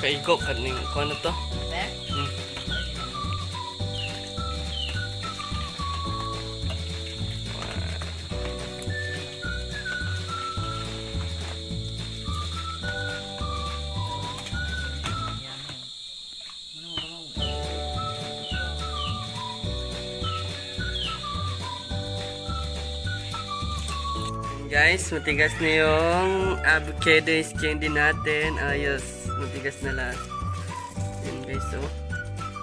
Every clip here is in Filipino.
Kaiko kaning ko ano to? Guys, matigas na yung avocado candy natin. Ayos. Matigas na lahat. Yan guys, oh.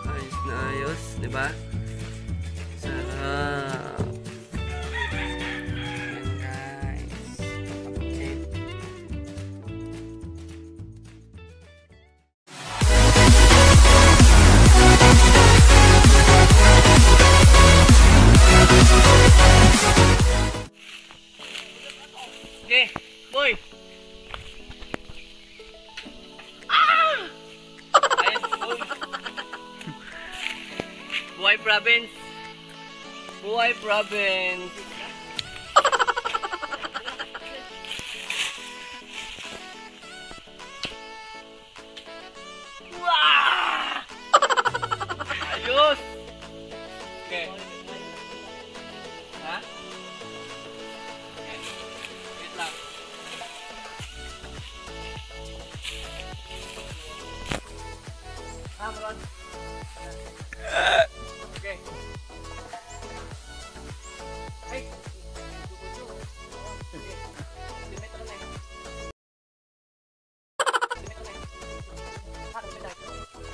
Ayos na ayos. di ba? Sarap. Buhay province.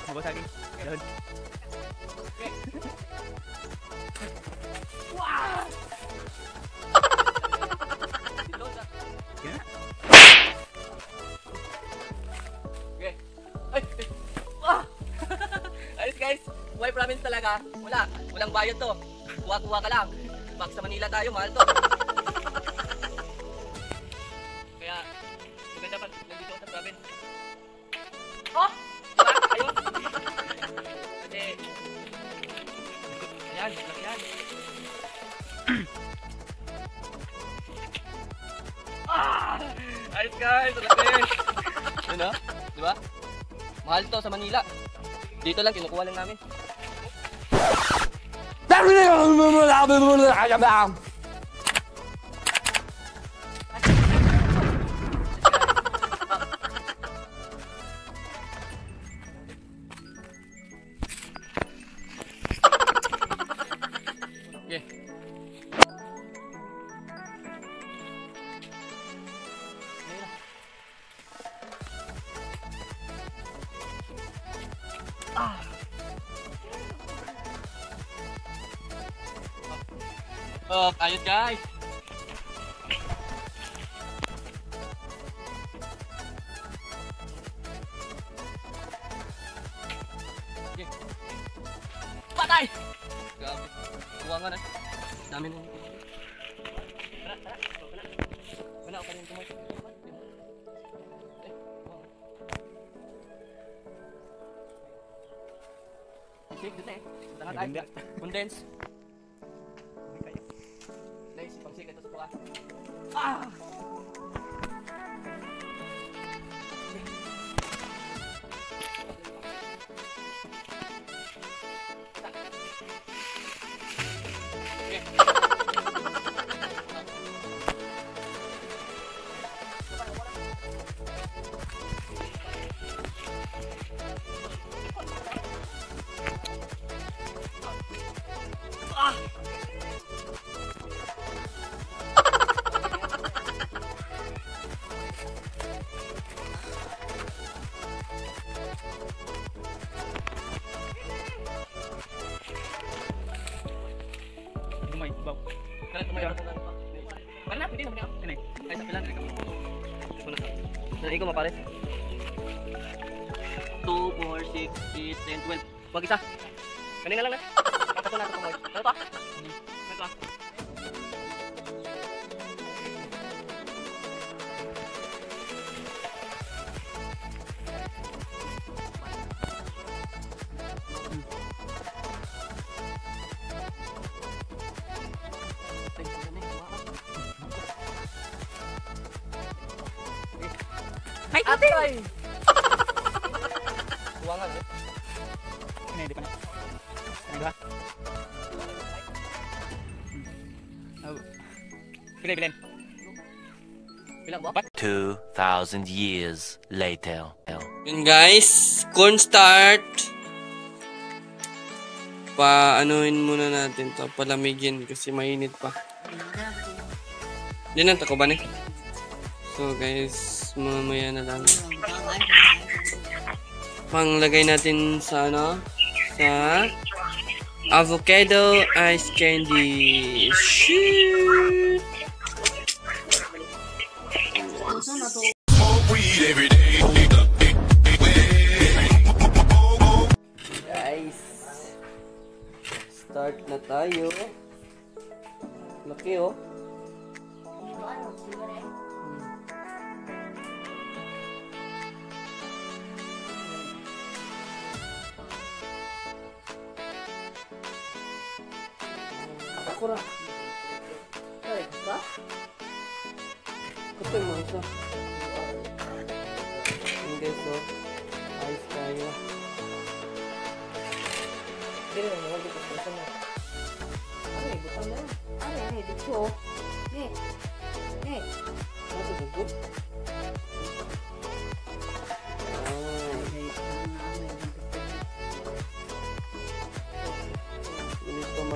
Eh. Mabasagin. Yun. Okay. Wow! Sa... Okay. Ay! ay. Ah! Guys. Buhay province talaga. Wala. Walang bayad to. Kuha-kuha ka lang. Back sa Manila tayo. Mahal to. Ah! Ayos guys, laki. Yun o, di ba? Mahal to sa Manila. Dito lang, kinukuha lang namin. Oh, ayos guys. 啊啊啊。Saan ikaw mapares? 2, 4, 6, 8, 10, 12. Wag isa. Kanina lang na. Kakato natin tumoy. May At puti. try! Kuha nga? Hindi, pa na. Ano ba? Oh. Bilen, bilen. Bilang ba? 2,000 years later. Yun guys, cornstarch. Pa-anuhin muna natin to, palamigin kasi mainit pa. Di na ko ba ni? So guys, mamaya na lang. Panglagay natin sa ano? Sa avocado ice candy. Shoot! Guys, start na tayo. Laki oh. Ako na. Ito mo isa. Yung guys oh. Ayos tayo. Hindi na, wag ito. Basta na. Ay, butang na. Ay, ay, dito. Nih. Nih. Ano ba good? Ganito magawa ng ice candy. Ang isa na. Ay, dapat Kailangan na bukat mana. Liga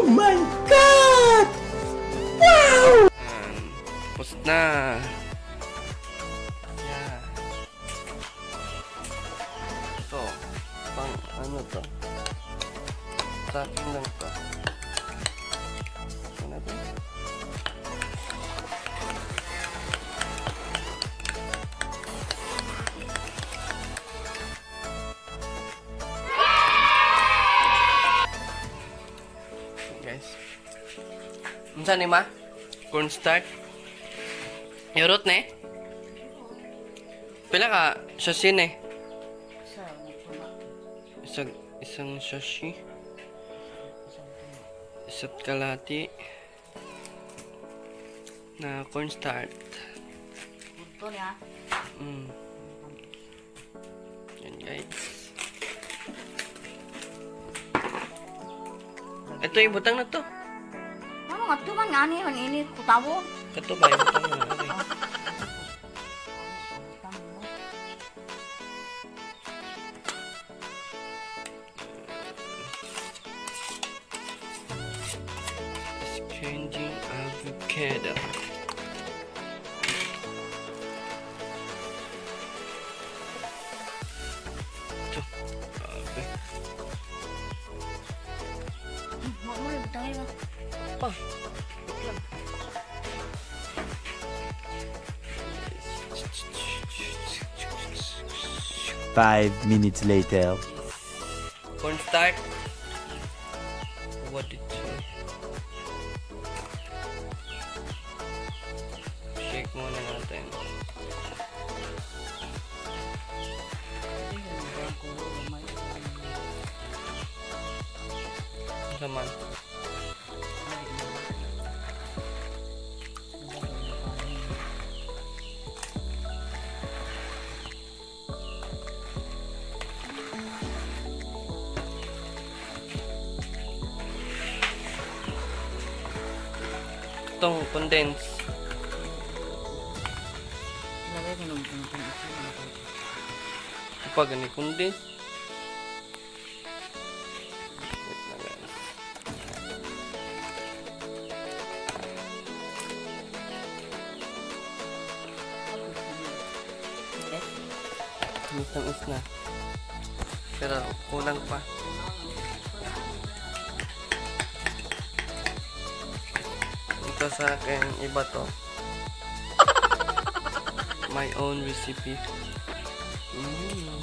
Ayan. Tapos na. Yan. Ito. Pang ano to? Sa akin lang Unsa ni ma? Cornstarch. Yorot ne? Pila ka shashi ne? Isang isang shashi. Isa't kalati na cornstarch. Punto niya. Mm. Yan guys. Ito ibutang na to. Ano nga to man nga ni man ini kutawo. Kato ba ibutang na? Okay. Changing avocado. Five minutes later. Cornstarch. What did you Shake muna natin. Saman. Itong condense. Lagay ko nung kung kung isa. Kapag gani condense. Wait lang guys. Tamis na. Pero kulang pa. Ito sa akin, iba to. My own recipe. Mm.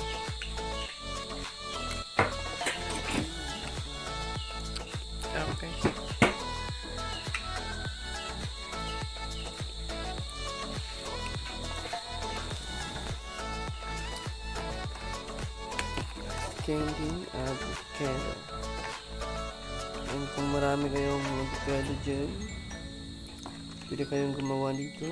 Okay. Candy avocado. And kung marami kayong avocado dyan, Jadi kayong gumawa dito.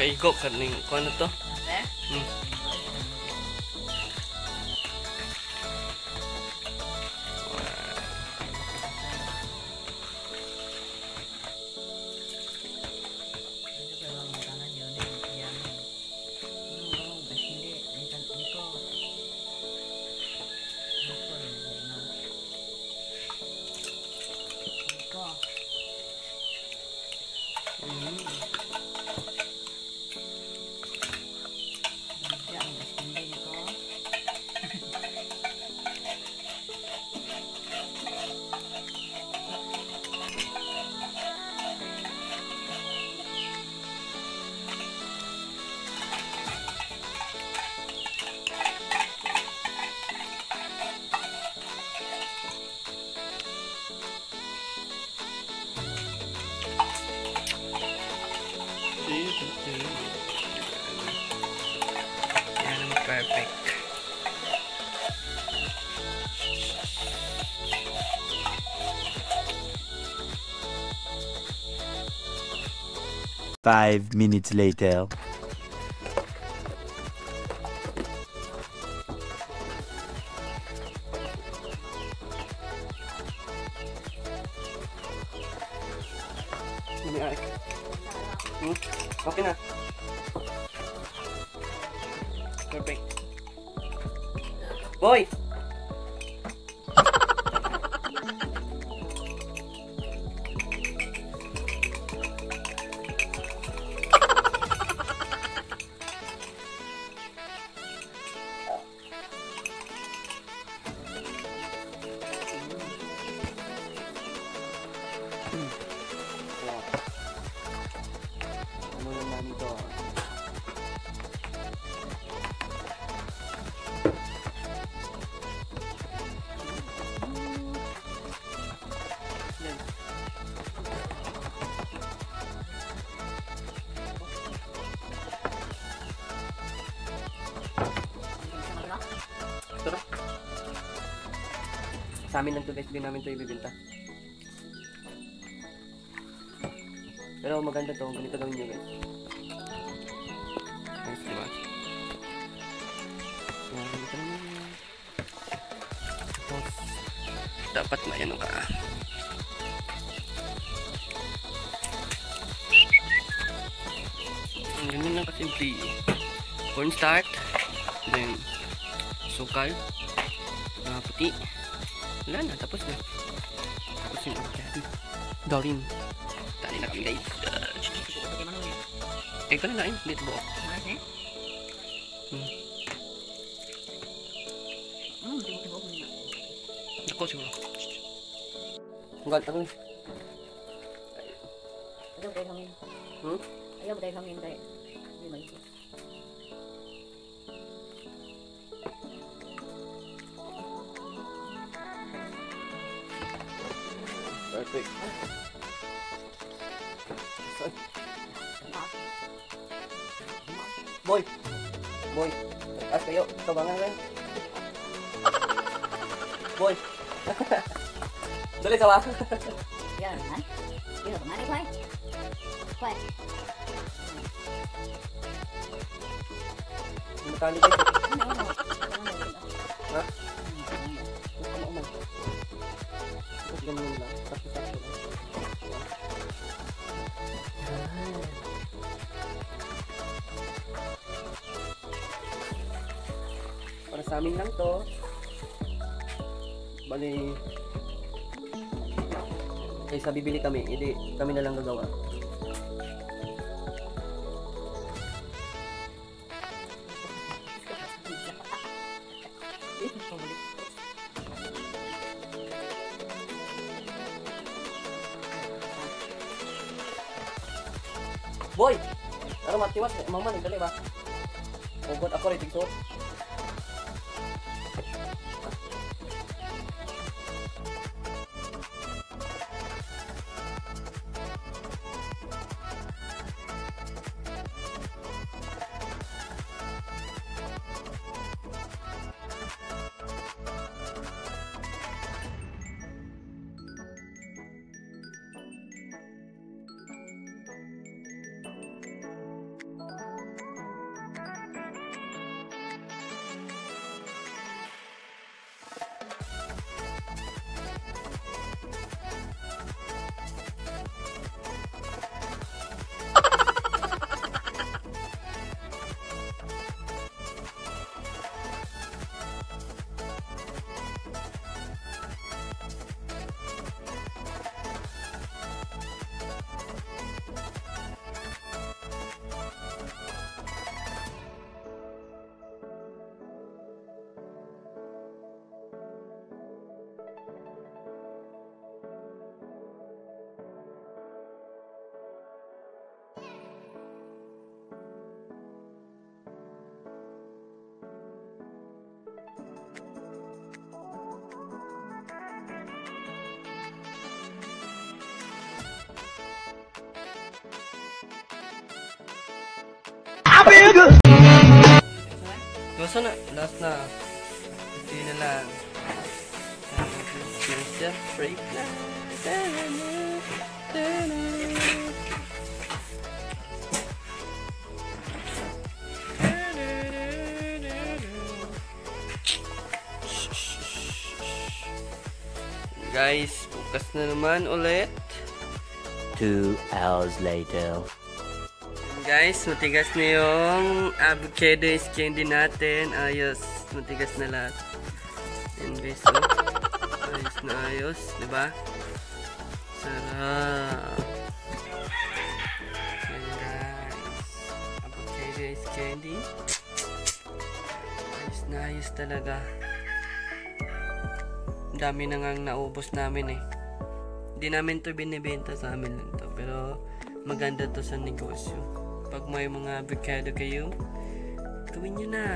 Kaigo ka ning kung ano to? Eh? Five minutes later. Sa amin lang to guys, hindi namin to ibibenta. Pero maganda to, ganito gawin nyo guys. Guys, diba? Yan, ganito naman. Tapos, dapat may ano ka. Ganyan lang kasimple. Cornstarch, then sukal, mga puti. Wala na, tapos na. Tapos yung avocado. Darin. Tali na kami guys. Eh, ko na na hindi ito buo. Hmm. Ako siguro. Hanggang tanong. Ayaw tayo hangin. Hmm? Ayaw tayo hangin tayo. Hindi may Saan? Boy! Boy! Taas kayo. Ikaw ba nga ngayon? Boy! Dali sawa. Yan, ha? Yan, kumain, kumain. Kumain. Matali kayo. Ano, ano, ano, ano, Ha? Ganun lang. Sakto-sakto lang. Para sa amin lang to. Bali, kaysa bibili kami, hindi kami na lang gagawa. Matiwas? Mama, nagdali ba? Pugod ako rin, tigso. Gusto na, last na. Hindi na lang. Siya, break na. Guys, bukas na naman ulit. Two hours later. Guys, matigas na yung avocado is candy natin. Ayos, matigas na lahat. Yan guys, oh. ayos na ayos, di ba? Sarap. Yan guys. Avocado is candy. Ayos na ayos talaga. Dami na ngang naubos namin eh. Hindi namin to binibenta sa amin lang to. Pero maganda to sa negosyo. Pag may mga avocado kayo, gawin nyo na.